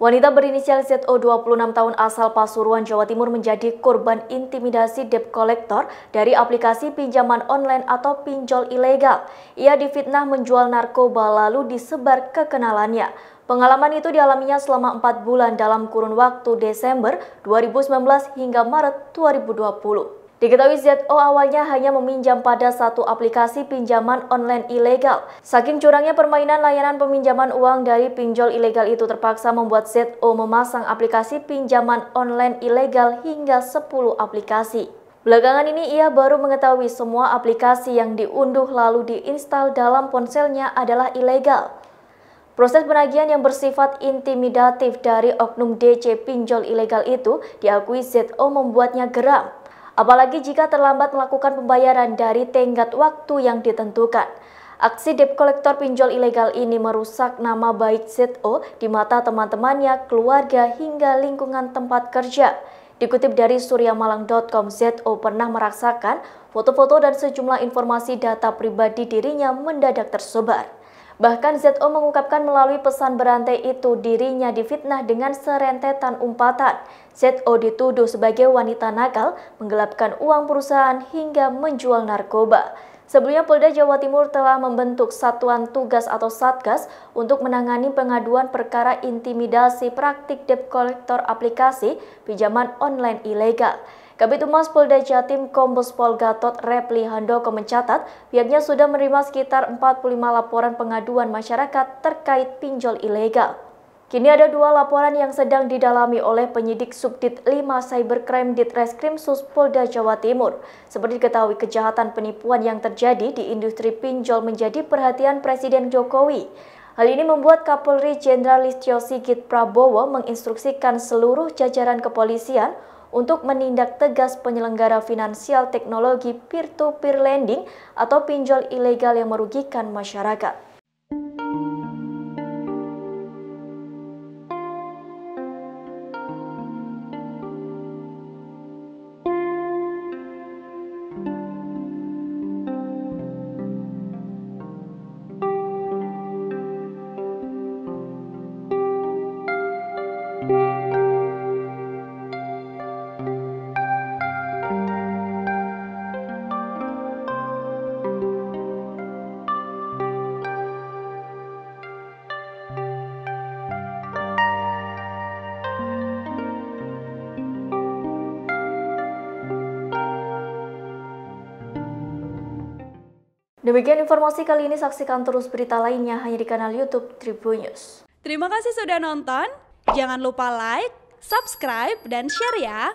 Wanita berinisial ZO 26 tahun asal Pasuruan, Jawa Timur menjadi korban intimidasi debt collector dari aplikasi pinjaman online atau pinjol ilegal. Ia difitnah menjual narkoba lalu disebar kekenalannya. Pengalaman itu dialaminya selama 4 bulan dalam kurun waktu Desember 2019 hingga Maret 2020. Diketahui ZO awalnya hanya meminjam pada satu aplikasi pinjaman online ilegal. Saking curangnya permainan layanan peminjaman uang dari pinjol ilegal itu terpaksa membuat ZO memasang aplikasi pinjaman online ilegal hingga 10 aplikasi. Belakangan ini ia baru mengetahui semua aplikasi yang diunduh lalu diinstal dalam ponselnya adalah ilegal. Proses penagihan yang bersifat intimidatif dari oknum DC pinjol ilegal itu diakui ZO membuatnya geram. Apalagi jika terlambat melakukan pembayaran dari tenggat waktu yang ditentukan. Aksi debt collector pinjol ilegal ini merusak nama baik ZO di mata teman-temannya, keluarga, hingga lingkungan tempat kerja. Dikutip dari suryamalang.com, ZO pernah merasakan foto-foto dan sejumlah informasi data pribadi dirinya mendadak tersebar. Bahkan ZO mengungkapkan melalui pesan berantai itu dirinya difitnah dengan serentetan umpatan. ZO dituduh sebagai wanita nakal, menggelapkan uang perusahaan hingga menjual narkoba. Sebelumnya Polda Jawa Timur telah membentuk satuan tugas atau satgas untuk menangani pengaduan perkara intimidasi praktik debt collector aplikasi pinjaman online ilegal. Kabit Humas Polda Jatim Kombes Pol Gatot Repli Handoko mencatat pihaknya sudah menerima sekitar 45 laporan pengaduan masyarakat terkait pinjol ilegal. Kini ada dua laporan yang sedang didalami oleh penyidik Subdit 5 Cybercrime Ditreskrim Sus Polda Jawa Timur. Seperti diketahui kejahatan penipuan yang terjadi di industri pinjol menjadi perhatian Presiden Jokowi. Hal ini membuat Kapolri Jenderal Listio Sigit Prabowo menginstruksikan seluruh jajaran kepolisian untuk menindak tegas penyelenggara finansial teknologi peer-to-peer lending atau pinjol ilegal yang merugikan masyarakat. Demikian informasi kali ini, saksikan terus berita lainnya hanya di kanal Youtube Tribun News. Terima kasih sudah nonton, jangan lupa like, subscribe, dan share ya!